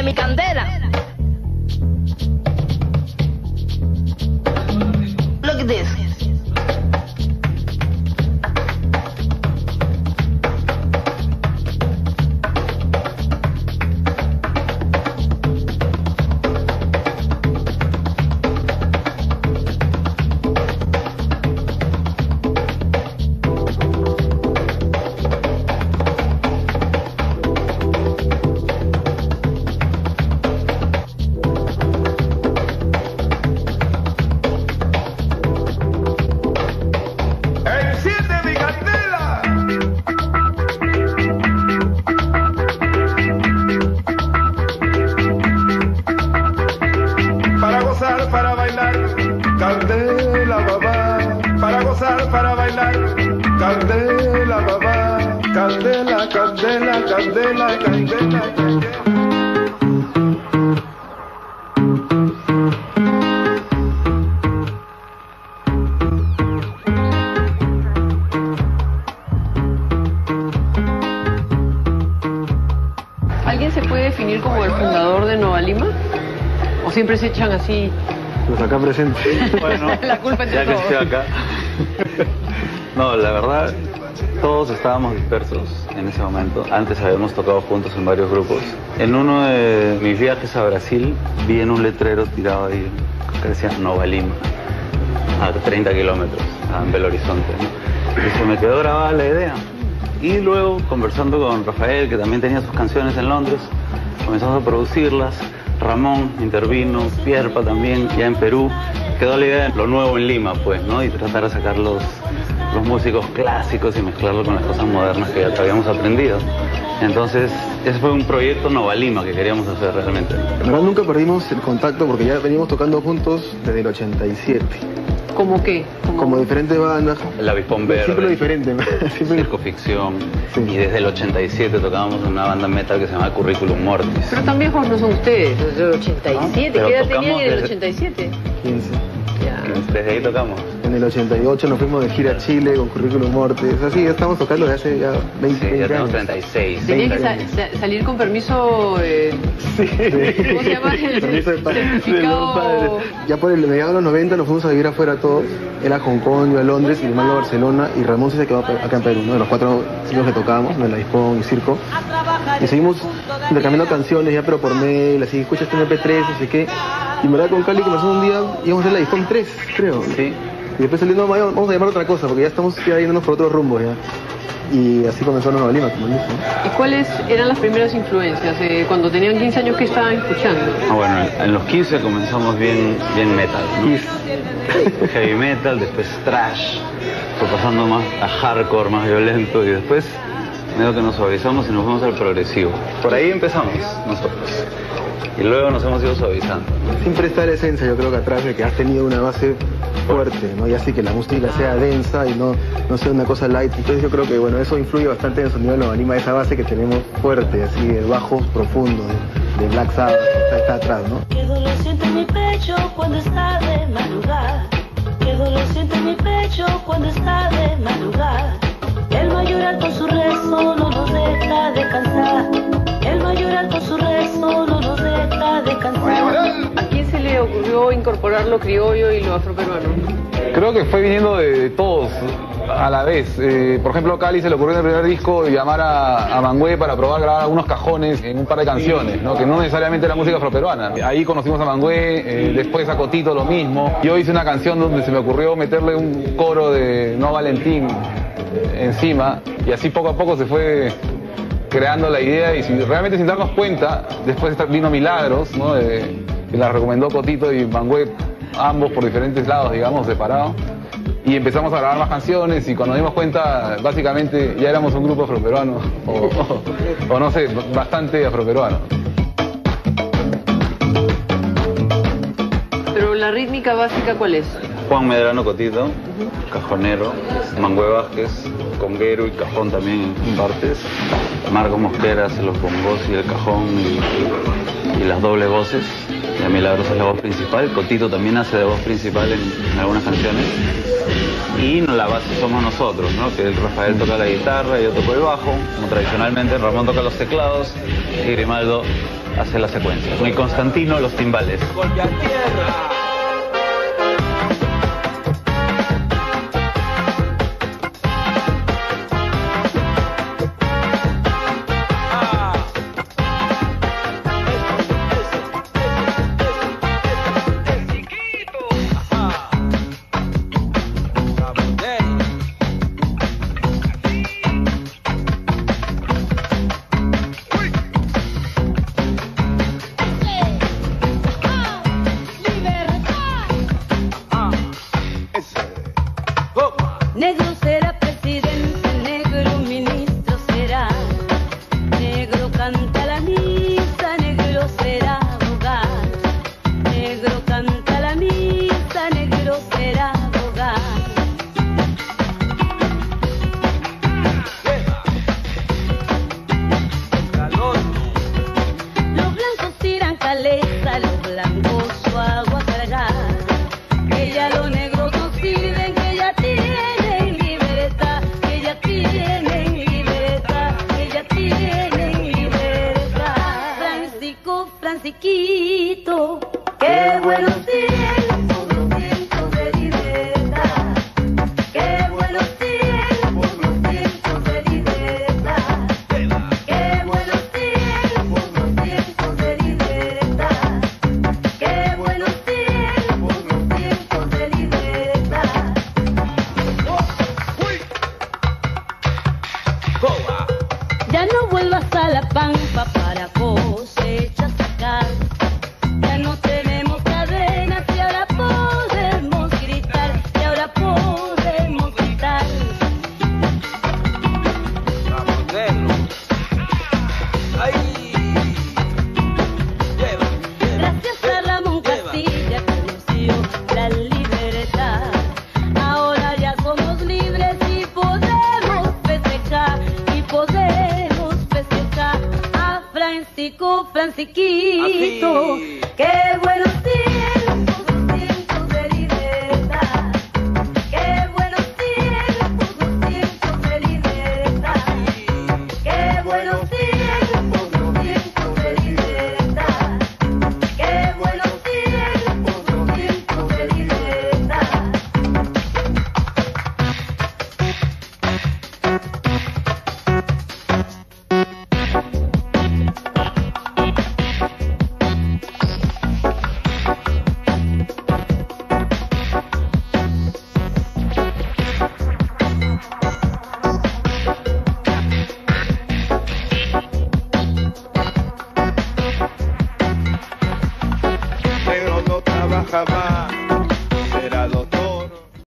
enciende mi candela. Look at this. Gozar, para bailar, candela, babá. Candela, candela, candela, candela, candela. ¿Alguien se puede definir como el fundador de Nueva Lima? ¿O siempre se echan así Los acá presentes. Bueno, la culpa entre ya que estoy acá. No, la verdad, todos estábamos dispersos en ese momento. Antes habíamos tocado juntos en varios grupos. En uno de mis viajes a Brasil vi en un letrero tirado ahí que decía Nova Lima, a 30 kilómetros, en Belo Horizonte. ¿no? Y se me quedó grabada la idea. Y luego, conversando con Rafael, que también tenía sus canciones en Londres, comenzamos a producirlas. Ramón intervino, Pierpa también, ya en Perú. Quedó la idea de lo nuevo en Lima, pues, ¿no? Y tratar de sacar los, los músicos clásicos y mezclarlo con las cosas modernas que ya habíamos aprendido. Entonces, ese fue un proyecto Nova Lima que queríamos hacer realmente. En verdad nunca perdimos el contacto porque ya veníamos tocando juntos desde el 87. ¿Cómo qué? Como diferentes bandas. El Avispón Verde. Siempre lo diferente, ¿no? Siempre- Circo Ficción. Sí. Y desde el 87 tocábamos una banda metal que se llama Curriculum Mortis. Pero tan viejos no son ustedes, desde el 87. Pero ¿Qué edad tenían en el desde- 87? 15. Ya. Desde ahí tocamos. En el 88 nos fuimos de gira a Chile con Currículum Mortis. Así, ya estamos tocando desde hace ya 20, Sí, ya 20 tenemos años. 36. Tenía que 30 sa- sa- salir con permiso, eh, ¿cómo se llama? El Permiso de padre. certificado. Ya por el mediado de los 90 nos fuimos a vivir afuera todos. Él a Hong Kong, yo a Londres, y mi hermano a Barcelona, y Ramón sí se quedó acá en Perú, ¿no? De los cuatro sitios que tocábamos, en el Aispón y Circo. Y seguimos intercambiando canciones ya, pero por mail, así, escucha este MP3, no sé qué. Y en verdad con Cali comenzó un día, íbamos a hacer la Aispón 3, creo. Sí. Y después saliendo, vamos vamos a llamar otra cosa, porque ya estamos ya yéndonos por otros rumbos ya. Y así comenzó Nueva Lima, como dice. ¿no? ¿Y cuáles eran las primeras influencias? Eh, cuando tenían 15 años, ¿qué estaban escuchando? Ah, bueno, en- en los 15 comenzamos bien, bien metal, ¿no? Kiss. Heavy metal, después trash, fue pasando más a hardcore, más violento, y después medio que nos suavizamos y nos fuimos al progresivo. Por ahí empezamos nosotros. Y luego nos hemos ido suavizando. Siempre está la esencia, yo creo que atrás de que has tenido una base fuerte, ¿no? Y así que la música sea densa y no, no sea una cosa light. Entonces yo creo que, bueno, eso influye bastante en el sonido de Nueva Lima, esa base que tenemos fuerte, así, de bajos profundos, de, de Black Sabbath, está, está atrás, ¿no? Qué dolor siento en mi pecho cuando está de madrugada. Qué dolor siento en mi pecho cuando está de madrugada. El mayor con su rezo no nos deja descansar. El mayor con su rezo no nos deja descansar. ¿A quién se le ocurrió incorporar lo criollo y lo afroperuano? Creo que fue viniendo de todos a la vez. Eh, por ejemplo, a Cali se le ocurrió en el primer disco llamar a, a Mangué para probar grabar algunos cajones en un par de canciones, ¿no? que no necesariamente era música afroperuana. Ahí conocimos a Mangué, eh, después a Cotito lo mismo. Yo hice una canción donde se me ocurrió meterle un coro de No Valentín encima y así poco a poco se fue creando la idea y sin- realmente sin darnos cuenta, después vino Milagros, ¿no? Que la recomendó Cotito y Mangué, ambos por diferentes lados, digamos, separados. Y empezamos a grabar más canciones y cuando dimos cuenta, básicamente ya éramos un grupo afroperuano, o no sé, bastante afroperuano. Pero la rítmica básica, ¿cuál es? Juan Medrano Cotito, cajonero, Mangue Vázquez, conguero y cajón también en partes. Marco Mosquera hace los bongos y el cajón y, y las dobles voces. Y a Milagros es la voz principal. Cotito también hace de voz principal en, en algunas canciones. Y la base somos nosotros, ¿no? Que Rafael toca la guitarra, yo toco el bajo, como tradicionalmente, Ramón toca los teclados y Grimaldo hace la secuencia. Y Constantino los timbales. Francisquito.